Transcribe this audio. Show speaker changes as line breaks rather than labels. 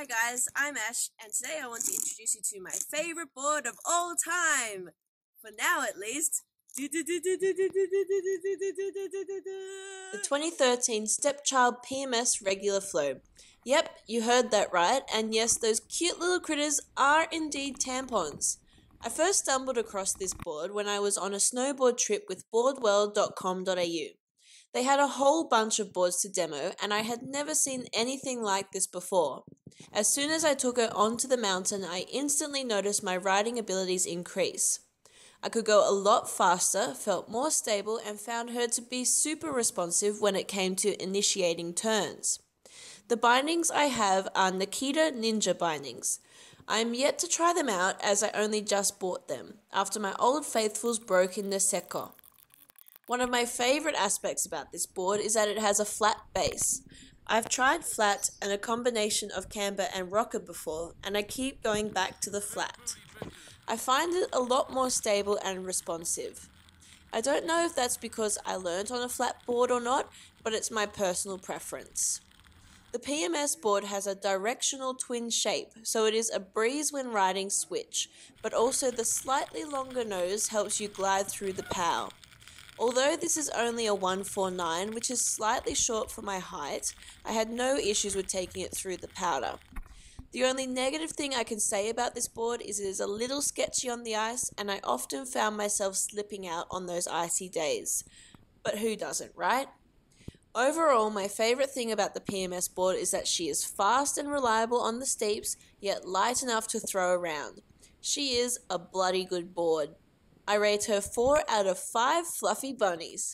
Hi guys, I'm Ash, and today I want to introduce you to my favorite board of all time. For now, at least. The
2013 Stepchild PMS Regular Flow. Yep, you heard that right, and yes, those cute little critters are indeed tampons. I first stumbled across this board when I was on a snowboard trip with boardworld.com.au. They had a whole bunch of boards to demo, and I had never seen anything like this before. As soon as I took her onto the mountain, I instantly noticed my riding abilities increase. I could go a lot faster, felt more stable, and found her to be super responsive when it came to initiating turns. The bindings I have are Nikita Ninja bindings. I am yet to try them out as I only just bought them, after my old faithfuls broke in Niseko. One of my favorite aspects about this board is that it has a flat base. I've tried flat and a combination of camber and rocker before, and I keep going back to the flat. I find it a lot more stable and responsive. I don't know if that's because I learnt on a flat board or not, but it's my personal preference. The PMS board has a directional twin shape, so it is a breeze when riding switch, but also the slightly longer nose helps you glide through the POW. Although this is only a 149, which is slightly short for my height, I had no issues with taking it through the powder. The only negative thing I can say about this board is it is a little sketchy on the ice, and I often found myself slipping out on those icy days. But who doesn't, right? Overall, my favourite thing about the PMS board is that she is fast and reliable on the steeps, yet light enough to throw around. She is a bloody good board. I rate her 4 out of 5 fluffy bunnies.